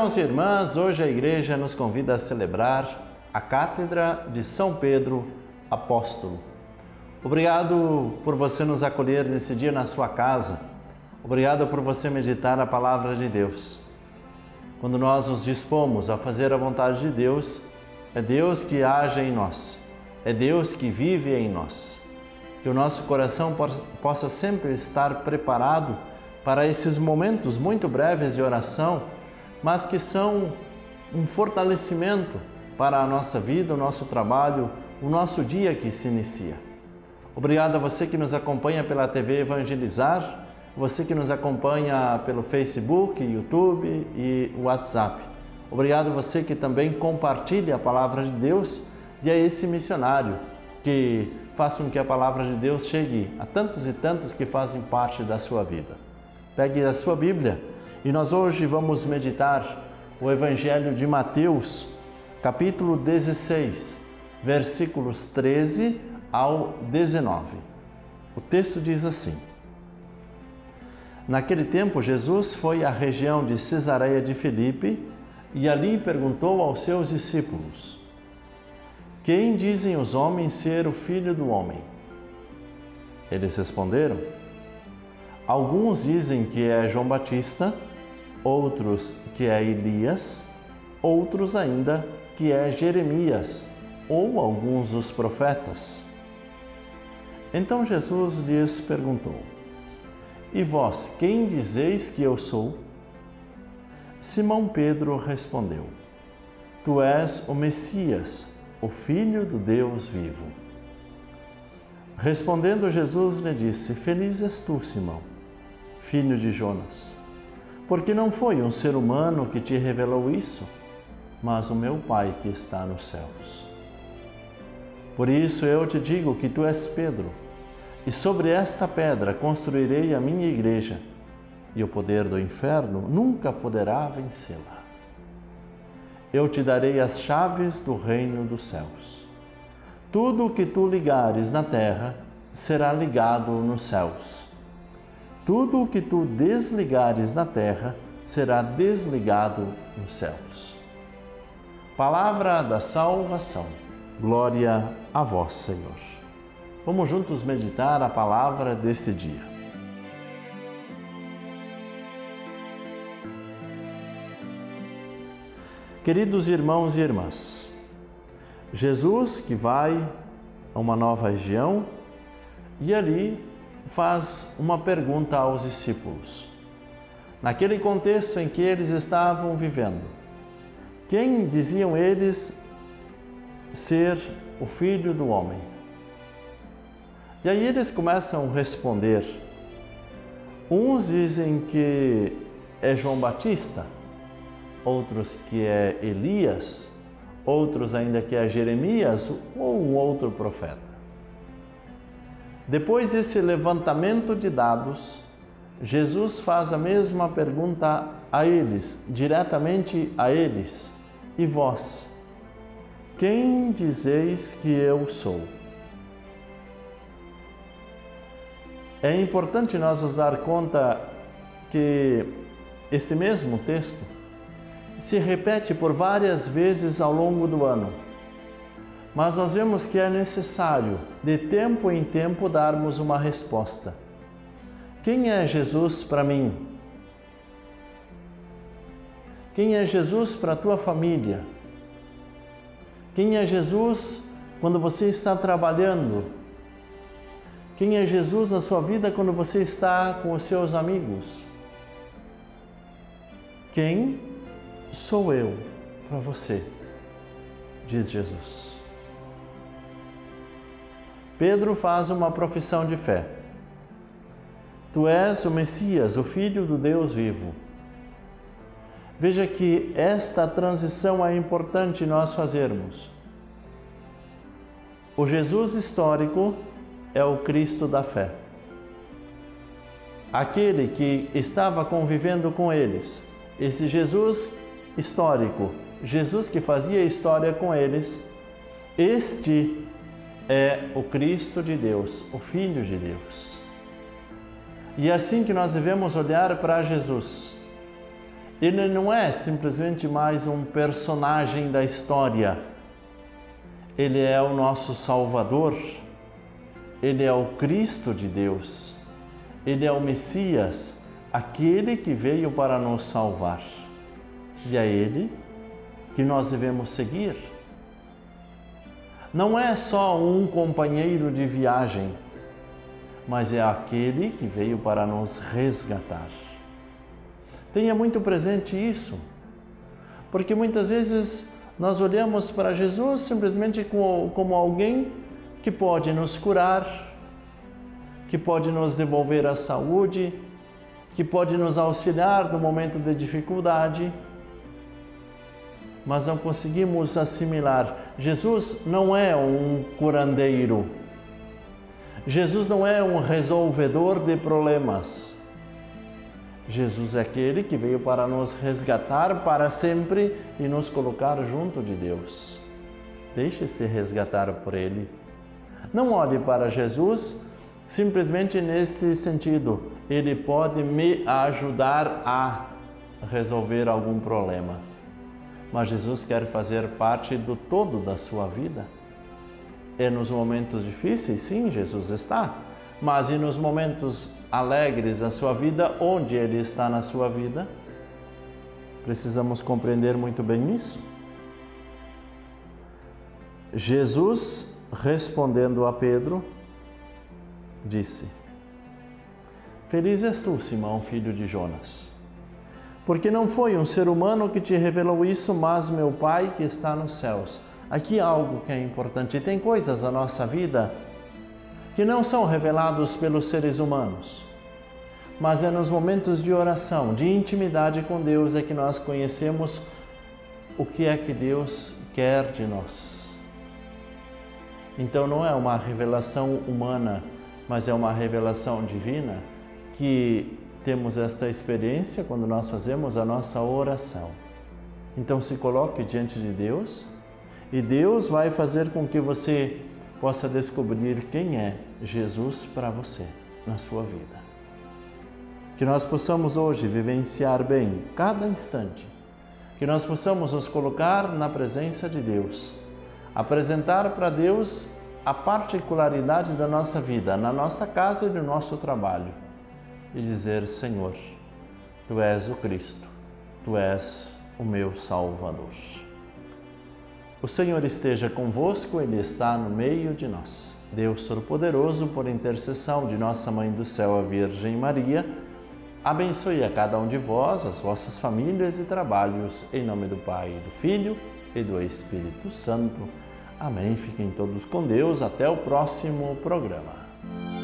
irmãos e irmãs, hoje a igreja nos convida a celebrar a Cátedra de São Pedro Apóstolo. Obrigado por você nos acolher nesse dia na sua casa. Obrigado por você meditar a palavra de Deus. Quando nós nos dispomos a fazer a vontade de Deus, é Deus que age em nós, é Deus que vive em nós. Que o nosso coração possa sempre estar preparado para esses momentos muito breves de oração, mas que são um fortalecimento para a nossa vida, o nosso trabalho, o nosso dia que se inicia. Obrigado a você que nos acompanha pela TV Evangelizar, você que nos acompanha pelo Facebook, YouTube e WhatsApp. Obrigado a você que também compartilha a palavra de Deus e a esse missionário que faz com que a palavra de Deus chegue a tantos e tantos que fazem parte da sua vida. Pegue a sua Bíblia e nós hoje vamos meditar o Evangelho de Mateus, capítulo 16, versículos 13 ao 19. O texto diz assim: Naquele tempo, Jesus foi à região de Cesareia de Filipe e ali perguntou aos seus discípulos: Quem dizem os homens ser o filho do homem? Eles responderam: Alguns dizem que é João Batista, outros que é Elias, outros ainda que é Jeremias ou alguns dos profetas. Então Jesus lhes perguntou: E vós, quem dizeis que eu sou? Simão Pedro respondeu: Tu és o Messias, o Filho do Deus vivo. Respondendo Jesus lhe disse: Feliz és tu, Simão, filho de Jonas, porque não foi um ser humano que te revelou isso, mas o meu Pai que está nos céus. Por isso eu te digo que tu és Pedro, e sobre esta pedra construirei a minha igreja, e o poder do inferno nunca poderá vencê-la. Eu te darei as chaves do reino dos céus. Tudo o que tu ligares na terra será ligado nos céus. Tudo o que tu desligares na terra será desligado nos céus. Palavra da salvação. Glória a vós, Senhor. Vamos juntos meditar a palavra deste dia. Queridos irmãos e irmãs, Jesus que vai a uma nova região e ali faz uma pergunta aos discípulos. Naquele contexto em que eles estavam vivendo, quem diziam eles ser o filho do homem. E aí eles começam a responder. Uns dizem que é João Batista, outros que é Elias, outros ainda que é Jeremias ou um outro profeta. Depois desse levantamento de dados, Jesus faz a mesma pergunta a eles, diretamente a eles: E vós? Quem dizeis que eu sou? É importante nós nos dar conta que esse mesmo texto se repete por várias vezes ao longo do ano. Mas nós vemos que é necessário, de tempo em tempo, darmos uma resposta. Quem é Jesus para mim? Quem é Jesus para a tua família? Quem é Jesus quando você está trabalhando? Quem é Jesus na sua vida quando você está com os seus amigos? Quem sou eu para você? Diz Jesus. Pedro faz uma profissão de fé. Tu és o Messias, o Filho do Deus vivo. Veja que esta transição é importante nós fazermos. O Jesus histórico é o Cristo da fé. Aquele que estava convivendo com eles, esse Jesus histórico, Jesus que fazia história com eles, este é o Cristo de Deus, o Filho de Deus. E é assim que nós devemos olhar para Jesus Ele não é simplesmente mais um personagem da história. Ele é o nosso Salvador. Ele é o Cristo de Deus. Ele é o Messias, aquele que veio para nos salvar. E é Ele que nós devemos seguir. Não é só um companheiro de viagem, mas é aquele que veio para nos resgatar. Tenha muito presente isso, porque muitas vezes nós olhamos para Jesus simplesmente como, alguém que pode nos curar, que pode nos devolver a saúde, que pode nos auxiliar no momento de dificuldade, mas não conseguimos assimilar. Jesus não é um curandeiro. Jesus não é um resolvedor de problemas. Jesus é aquele que veio para nos resgatar para sempre e nos colocar junto de Deus. Deixe-se resgatar por Ele. Não olhe para Jesus simplesmente neste sentido. Ele pode me ajudar a resolver algum problema. Mas Jesus quer fazer parte do todo da sua vida. É nos momentos difíceis, sim, Jesus está mas e nos momentos alegres da sua vida, onde Ele está na sua vida? Precisamos compreender muito bem isso. Jesus, respondendo a Pedro, disse: Feliz és tu, Simão, filho de Jonas, porque não foi um ser humano que te revelou isso, mas meu Pai que está nos céus. Aqui algo que é importante. Tem coisas na nossa vida que não são revelados pelos seres humanos. Mas é nos momentos de oração, de intimidade com Deus, é que nós conhecemos o que é que Deus quer de nós. Então não é uma revelação humana, mas é uma revelação divina que temos esta experiência quando nós fazemos a nossa oração. Então se coloque diante de Deus e Deus vai fazer com que você possa descobrir quem é Jesus para você na sua vida. Que nós possamos hoje vivenciar bem cada instante, que nós possamos nos colocar na presença de Deus, apresentar para Deus a particularidade da nossa vida, na nossa casa e no nosso trabalho, e dizer: Senhor, Tu és o Cristo, Tu és o meu Salvador. O Senhor esteja convosco, Ele está no meio de nós. Deus Todo-Poderoso, por intercessão de nossa Mãe do Céu, a Virgem Maria, abençoe a cada um de vós, as vossas famílias e trabalhos, em nome do Pai, do Filho e do Espírito Santo. Amém. Fiquem todos com Deus. Até o próximo programa.